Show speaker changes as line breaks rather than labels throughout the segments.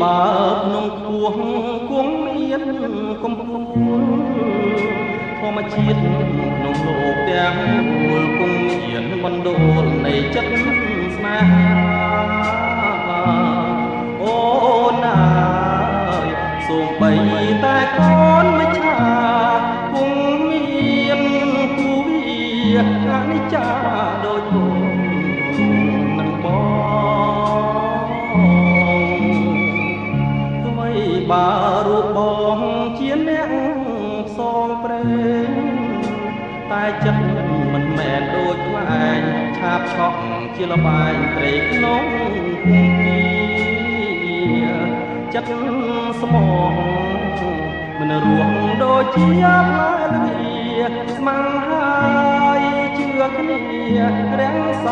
បើភ្នំខ្ពស់គង់មានកំពូលធម្មជាតិក្នុងលោកទាំងមូលគង់មានបណ្ដូលនៃចិត្តស្នេហា សងព្រេងតែចិត្តមិនមែនដូចខ្លែងឆាបឆក់ជាលបែងព្រៃក្នុងភូមិចិត្តស្មងមិនរស់ដូចជាផ្លែល្ងាស្មាំងហើយជឿគ្នារាំងសា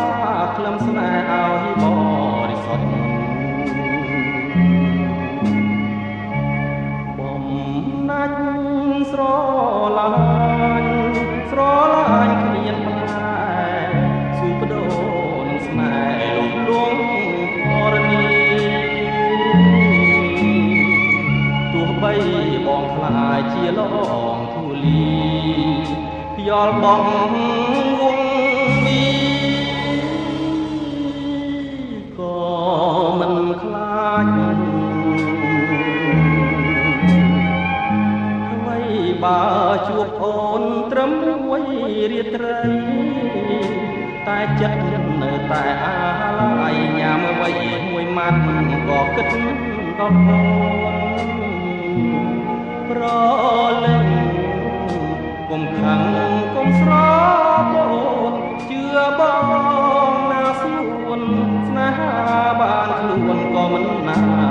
បីបងខ្លាចជាលងធូលីខ្យល់បងវងមីក៏មិនខ្លាចអ្វីបើជួបអូនត្រឹមមួយរាត្រី តែចិត្តនៅតែអាឡ័យញ៉ាំអ្វីមួយម៉ាត់ក៏គិតដល់អូន គុំខឹងគុំស្របអូនជឿបងណាស្នួនស្នេហាបានខ្លួនក៏មិនណា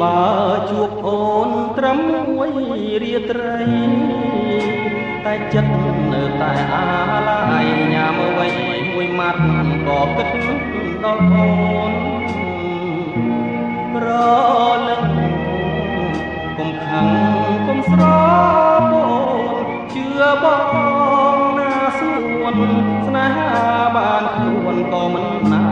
បើជួបអូនត្រឹមមួយរាត្រី តែចិត្តនៅតែអាឡ័យញ៉ាំអ្វីមួយម៉ាត់ក៏គិតដល់អូនប្រលឹងគុំខឹងគុំស្របអូនជឿបងណាស្នួនស្នេហាបានខ្លួនក៏មិនណា